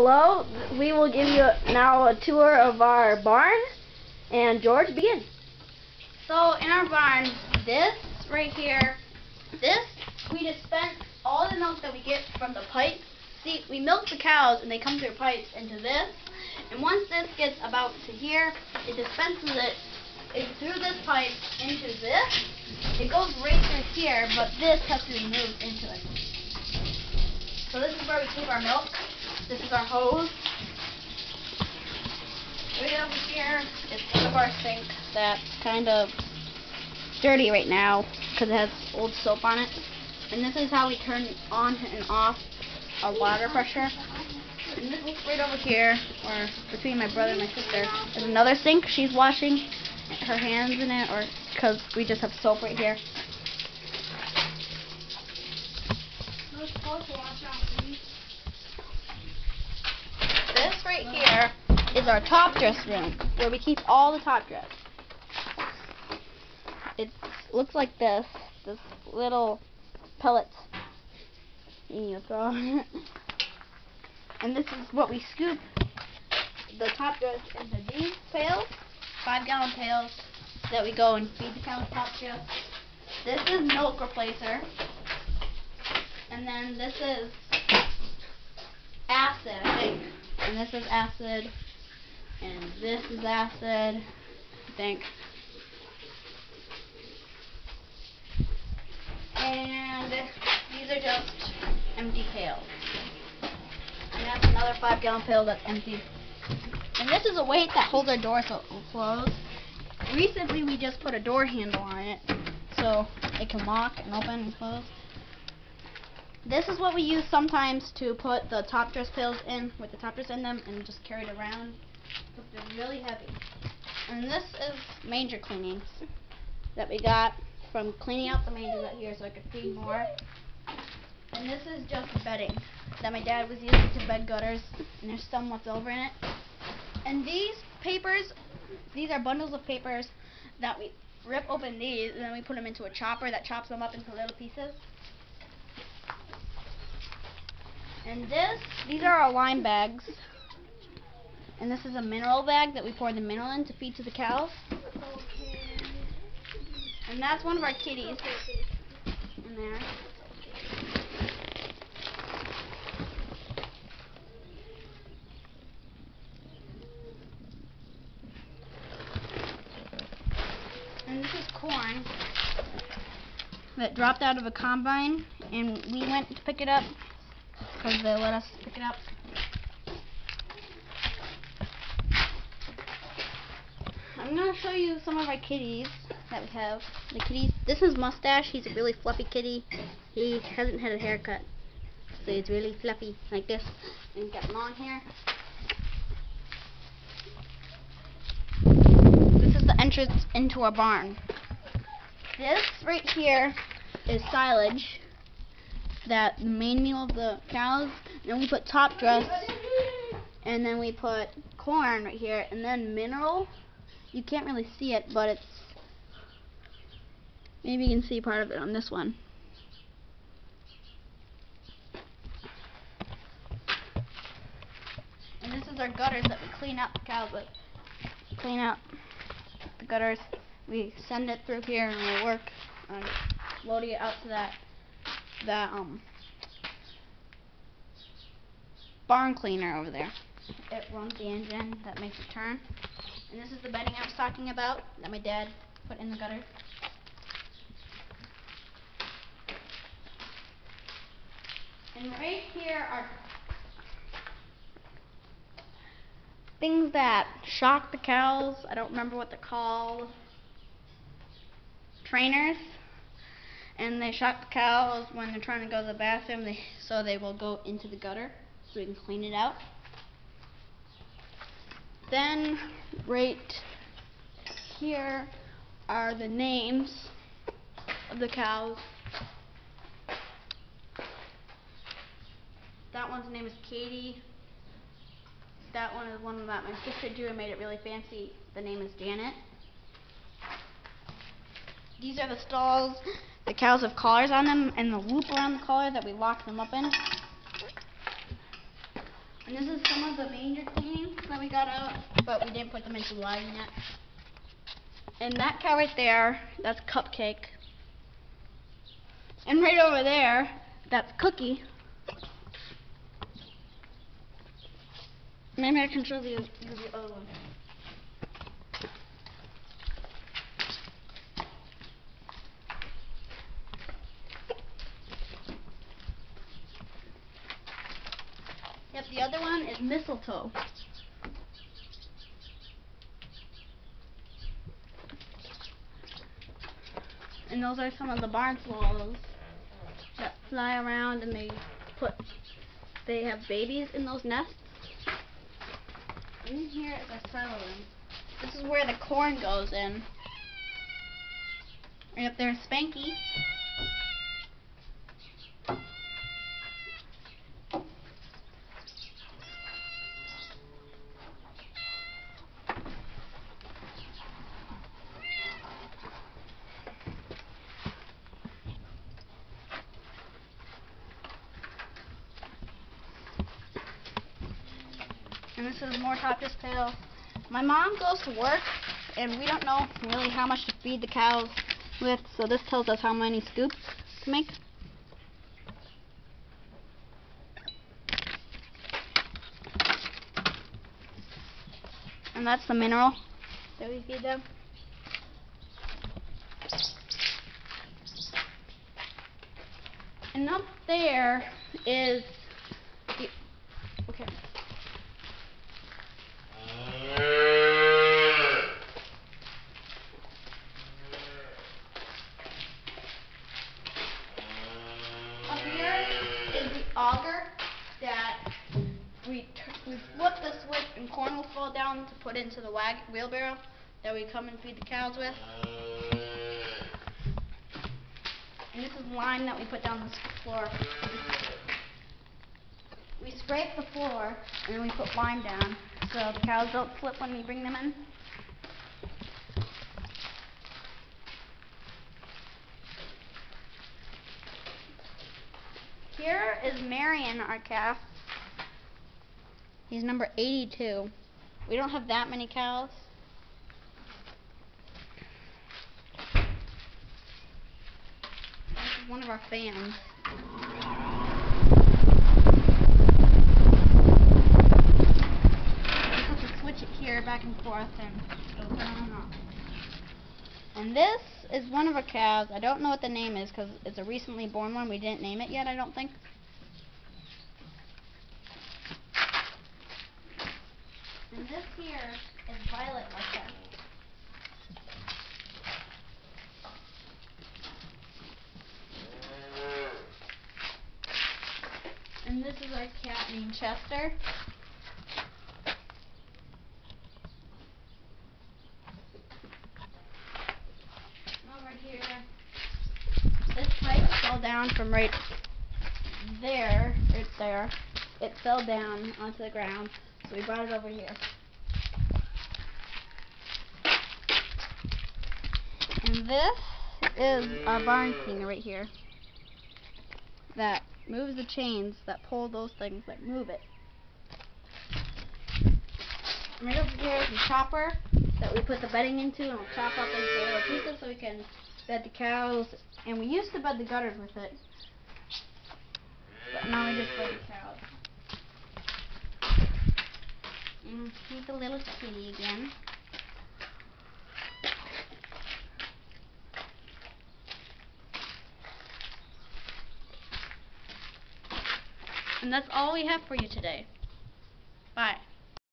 Hello, we will give you now a tour of our barn. And George, begin. So in our barn, this right here, this, we dispense all the milk that we get from the pipes. See, we milk the cows and they come through pipes into this. And once this gets about to here, it dispenses it, it through this pipe into this. It goes right through here, but this has to be moved into it. So this is where we keep our milk. This is our hose. Right over here is one of our sinks that's kind of dirty right now because it has old soap on it. And this is how we turn on and off our water pressure. And this right over here, or between my brother and my sister, is another sink. She's washing her hands in it, or because we just have soap right here. This right here is our top dress room, where we keep all the top dress. It looks like this, this little pellets. You throw. and this is what we scoop the top dress into these pails, five gallon pails, that we go and feed the cows top dress. This is milk replacer. And then this is acid, I think. And this is acid. And this is acid, I think. And these are just empty pails. And that's another five gallon pail that's empty. And this is a weight that holds our door so it will close. Recently we just put a door handle on it so it can lock and open and close. This is what we use sometimes to put the top dress pails in with the top dress in them and just carry it around. They're really heavy. And this is manger cleanings that we got from cleaning out the mangers out here so I could feed more. And this is just bedding that my dad was using to bed gutters and there's some left over in it. And these papers, these are bundles of papers that we rip open these and then we put them into a chopper that chops them up into little pieces. And this, these are our lime bags. And this is a mineral bag that we pour the mineral in to feed to the cows. And that's one of our kitties in there. And this is corn that dropped out of a combine and we went to pick it up because they let us pick it up. I'm going to show you some of our kitties that we have. The kitties, this is Mustache. He's a really fluffy kitty. He hasn't had a haircut. So he's really fluffy like this. And he's got long hair. This is the entrance into our barn. This right here is silage that the main meal of the cows. And then we put top dress. And then we put corn right here. And then mineral. You can't really see it, but it's maybe you can see part of it on this one. And this is our gutters that we clean out the cows with. Clean out the gutters. We send it through here and we work on loading it out to that that um barn cleaner over there. It runs the engine that makes it turn. And this is the bedding I was talking about that my dad put in the gutter. And right here are things that shock the cows. I don't remember what they're called. Trainers. And they shock the cows when they're trying to go to the bathroom, they, so they will go into the gutter so we can clean it out. Then, right here are the names of the cows. That one's name is Katie. That one is one that my sister drew and made it really fancy. The name is Janet. These are the stalls. The cows have collars on them and the loop around the collar that we lock them up in. And this is some of the manger cleaning that we got out, but we didn't put them into lighting yet. And that cow right there, that's Cupcake. And right over there, that's Cookie. Maybe I can show you the other one. Yep, the other one mistletoe. And those are some of the barn swallows that fly around and they put they have babies in those nests. And here is a silo. This is where the corn goes in. And up there's Spanky. And this is more top dress pail. My mom goes to work, and we don't know really how much to feed the cows with, so this tells us how many scoops to make. And that's the mineral that we feed them. And up there is corn will fall down to put into the wagon, wheelbarrow that we come and feed the cows with. And this is lime that we put down the floor. We scrape the floor and then we put lime down so the cows don't slip when we bring them in. Here is Marion, our calf. He's number 82. We don't have that many cows. This is one of our fans. You have to switch it here back and forth and on and off. And this is one of our cows. I don't know what the name is because it's a recently born one. We didn't name it yet, I don't think. This here is Violet Russia. And this is our cat named Chester. Over here. This pipe fell down from right there, right there. It fell down onto the ground, so we brought it over here. And this is our barn cleaner right here. That moves the chains that pull those things that move it. And right over here is the chopper that we put the bedding into and we'll chop up into little pieces so we can bed the cows. And we used to bed the gutters with it. But now we just bed the cows. Mm, and see the little kitty again. And that's all we have for you today.